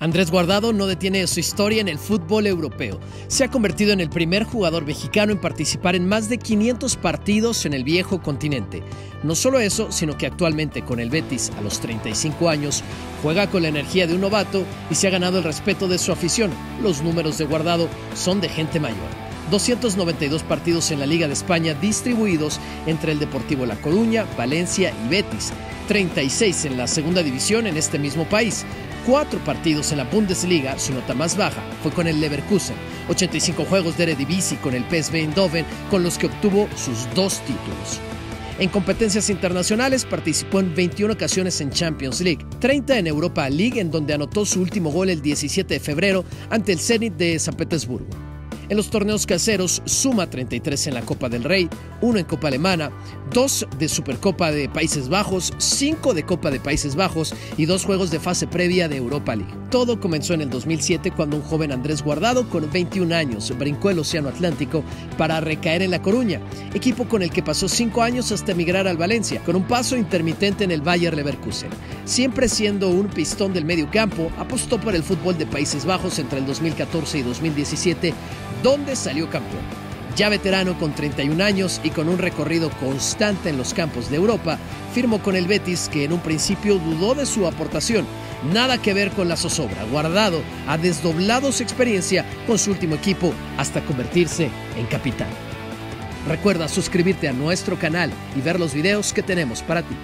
Andrés Guardado no detiene su historia en el fútbol europeo. Se ha convertido en el primer jugador mexicano en participar en más de 500 partidos en el viejo continente. No solo eso, sino que actualmente con el Betis a los 35 años juega con la energía de un novato y se ha ganado el respeto de su afición. Los números de Guardado son de gente mayor. 292 partidos en la Liga de España distribuidos entre el Deportivo La Coruña, Valencia y Betis, 36 en la segunda división en este mismo país, cuatro partidos en la Bundesliga, su nota más baja fue con el Leverkusen, 85 juegos de Eredivisie con el PSV Eindhoven, con los que obtuvo sus dos títulos. En competencias internacionales participó en 21 ocasiones en Champions League, 30 en Europa League, en donde anotó su último gol el 17 de febrero ante el Zenit de San Petersburgo. En los torneos caseros suma 33 en la Copa del Rey, 1 en Copa Alemana, 2 de Supercopa de Países Bajos, 5 de Copa de Países Bajos y 2 juegos de fase previa de Europa League. Todo comenzó en el 2007 cuando un joven Andrés Guardado con 21 años brincó el Océano Atlántico para recaer en La Coruña, equipo con el que pasó 5 años hasta emigrar al Valencia, con un paso intermitente en el Bayer Leverkusen. Siempre siendo un pistón del medio campo, apostó por el fútbol de Países Bajos entre el 2014 y 2017 donde salió campeón. Ya veterano con 31 años y con un recorrido constante en los campos de Europa, firmó con el Betis que en un principio dudó de su aportación. Nada que ver con la zozobra. Guardado ha desdoblado su experiencia con su último equipo hasta convertirse en capitán. Recuerda suscribirte a nuestro canal y ver los videos que tenemos para ti.